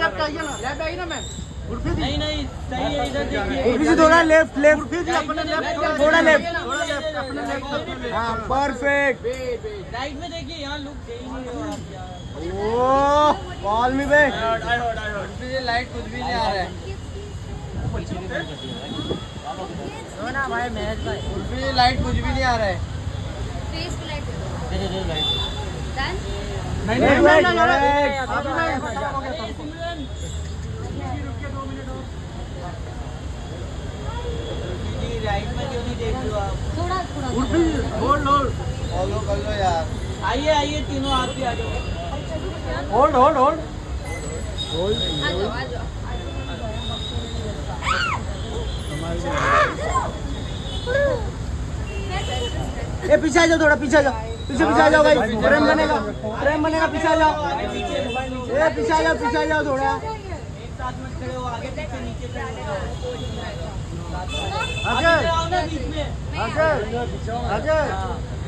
Left आइए ना। Left आइए ना मैम? नहीं नहीं सही है इधर देखिए। थोड़ा लेफ़्ट लेफ़्ट। उर्फी जी अपने लेफ़्ट थोड़ा लेफ़्ट। थोड़ा लेफ़्ट अपने लेफ़्ट हाँ। परफेक्ट राइट में देखिए यहाँ लुक दे नहीं रहे आप यार ओ कॉल मी बैक लाइट कुछ भी नहीं आ रहा है। ना भाई महेश भाई। लाइट कुछ भी नहीं आ रहा है। फेस लाइट डन नहीं नहीं, नहीं नहीं, थोड़ा थोड़ा उर्फी होल्ड होल्ड कर लो यार आइए आइए तीनों आप ही आ जाओ होल्ड होल्ड होल्ड आ जाओ आ जाओ ए, पीछे आ जाओ थोड़ा, पीछे आ जाओ, पीछे पीछे आ जाओ भाई। प्रेम बनेगा प्रेम बनेगा, पीछे आ जाओ। ए, पीछे आ जाओ, पीछे आ जाओ थोड़ा। खड़े हो आगे नीचे अजय अजय